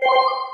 you.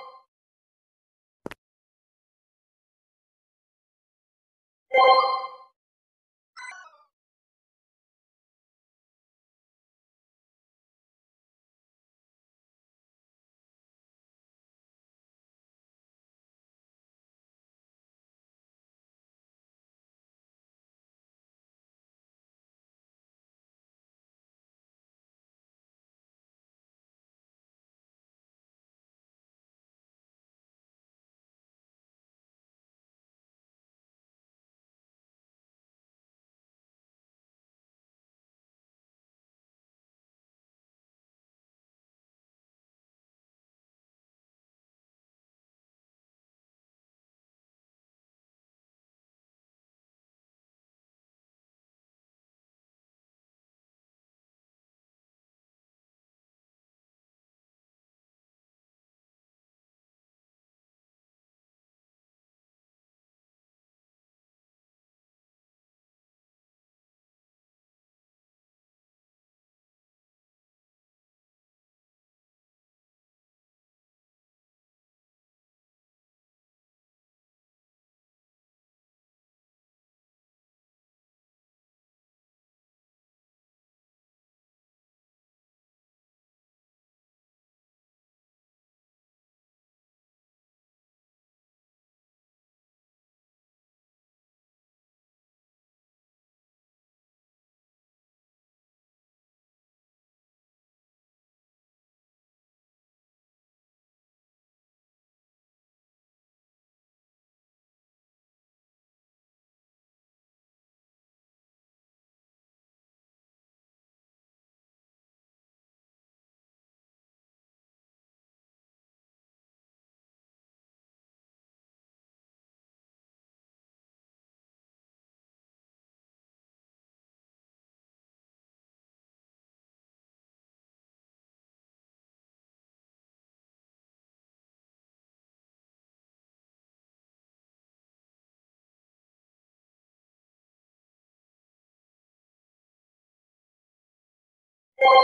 Thank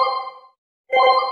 you.